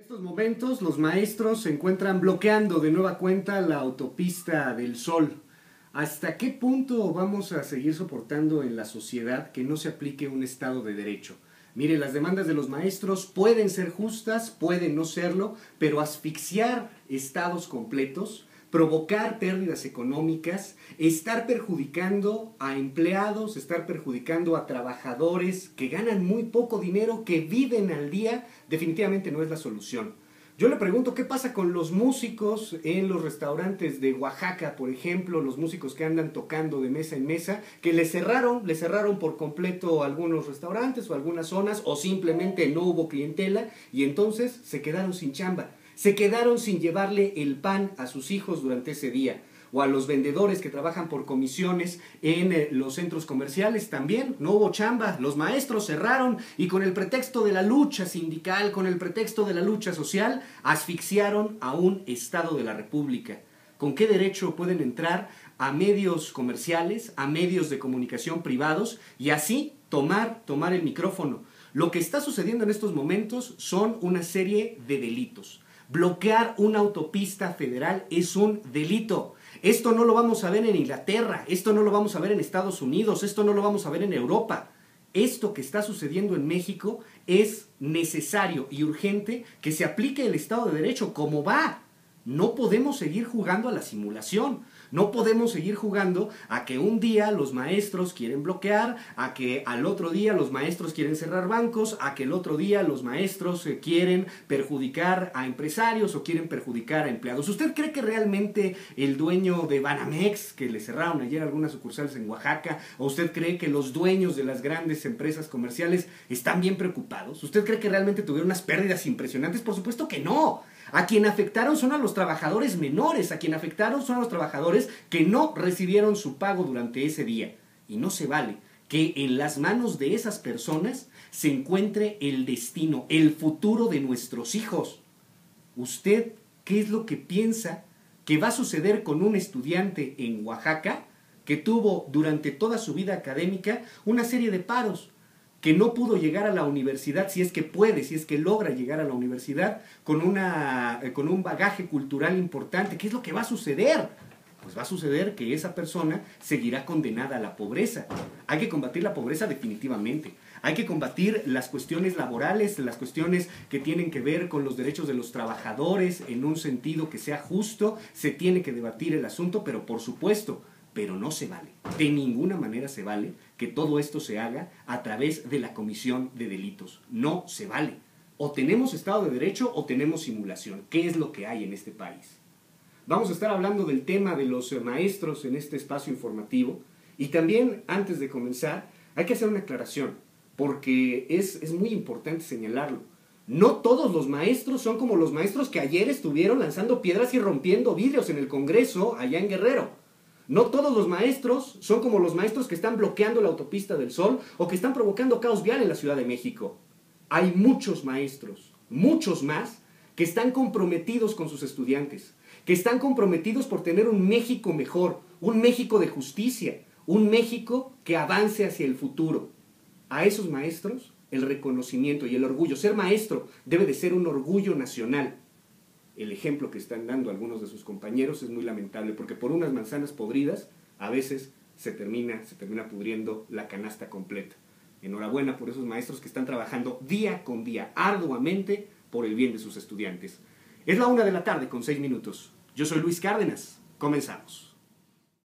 En estos momentos los maestros se encuentran bloqueando de nueva cuenta la autopista del Sol. ¿Hasta qué punto vamos a seguir soportando en la sociedad que no se aplique un Estado de Derecho? Mire, las demandas de los maestros pueden ser justas, pueden no serlo, pero asfixiar estados completos, provocar pérdidas económicas, estar perjudicando a empleados, estar perjudicando a trabajadores que ganan muy poco dinero, que viven al día, definitivamente no es la solución. Yo le pregunto qué pasa con los músicos en los restaurantes de Oaxaca, por ejemplo, los músicos que andan tocando de mesa en mesa, que le cerraron, le cerraron por completo algunos restaurantes o algunas zonas, o simplemente no hubo clientela y entonces se quedaron sin chamba se quedaron sin llevarle el pan a sus hijos durante ese día o a los vendedores que trabajan por comisiones en eh, los centros comerciales también. No hubo chamba, los maestros cerraron y con el pretexto de la lucha sindical, con el pretexto de la lucha social, asfixiaron a un Estado de la República. ¿Con qué derecho pueden entrar a medios comerciales, a medios de comunicación privados y así tomar, tomar el micrófono? Lo que está sucediendo en estos momentos son una serie de delitos. Bloquear una autopista federal es un delito. Esto no lo vamos a ver en Inglaterra, esto no lo vamos a ver en Estados Unidos, esto no lo vamos a ver en Europa. Esto que está sucediendo en México es necesario y urgente que se aplique el Estado de Derecho como va. No podemos seguir jugando a la simulación. No podemos seguir jugando a que un día los maestros quieren bloquear, a que al otro día los maestros quieren cerrar bancos, a que el otro día los maestros eh, quieren perjudicar a empresarios o quieren perjudicar a empleados. ¿Usted cree que realmente el dueño de Banamex, que le cerraron ayer algunas sucursales en Oaxaca, o usted cree que los dueños de las grandes empresas comerciales están bien preocupados? ¿Usted cree que realmente tuvieron unas pérdidas impresionantes? Por supuesto que no. A quien afectaron son a los trabajadores menores, a quien afectaron son a los trabajadores que no recibieron su pago durante ese día. Y no se vale que en las manos de esas personas se encuentre el destino, el futuro de nuestros hijos. ¿Usted qué es lo que piensa que va a suceder con un estudiante en Oaxaca que tuvo durante toda su vida académica una serie de paros? Que no pudo llegar a la universidad, si es que puede, si es que logra llegar a la universidad con, una, eh, con un bagaje cultural importante. ¿Qué es lo que va a suceder? Pues va a suceder que esa persona seguirá condenada a la pobreza. Hay que combatir la pobreza definitivamente. Hay que combatir las cuestiones laborales, las cuestiones que tienen que ver con los derechos de los trabajadores en un sentido que sea justo. Se tiene que debatir el asunto, pero por supuesto, pero no se vale, de ninguna manera se vale que todo esto se haga a través de la comisión de delitos. No se vale. O tenemos Estado de Derecho o tenemos simulación. ¿Qué es lo que hay en este país? Vamos a estar hablando del tema de los maestros en este espacio informativo. Y también, antes de comenzar, hay que hacer una aclaración, porque es, es muy importante señalarlo. No todos los maestros son como los maestros que ayer estuvieron lanzando piedras y rompiendo vidrios en el Congreso allá en Guerrero. No todos los maestros son como los maestros que están bloqueando la autopista del Sol o que están provocando caos vial en la Ciudad de México. Hay muchos maestros, muchos más, que están comprometidos con sus estudiantes, que están comprometidos por tener un México mejor, un México de justicia, un México que avance hacia el futuro. A esos maestros el reconocimiento y el orgullo. Ser maestro debe de ser un orgullo nacional el ejemplo que están dando algunos de sus compañeros es muy lamentable, porque por unas manzanas podridas a veces se termina, se termina pudriendo la canasta completa. Enhorabuena por esos maestros que están trabajando día con día, arduamente, por el bien de sus estudiantes. Es la una de la tarde con seis minutos. Yo soy Luis Cárdenas. Comenzamos.